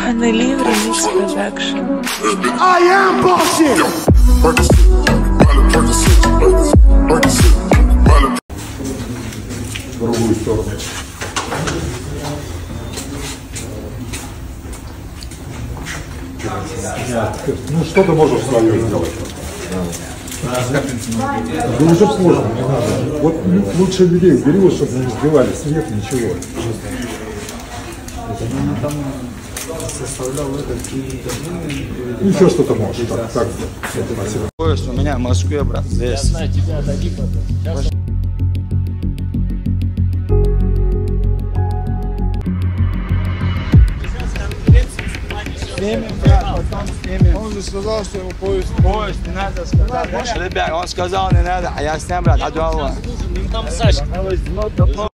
Honeyleaf Remix Production. I am bullshit. В другую сторону. Ну что ты можешь свое сделать? Да уже сложно, не надо. Вот лю- лучше людей убери, чтобы не сбивали свет, ничего. Еще что-то можешь, так, так. Спасибо. Поезд у меня в Москве, брат, здесь. Снимем, брат, потом снимем. Он же сказал, что его поезд... Поезд, не надо сказать. Ребят, он сказал, не надо, а я снял, брат, а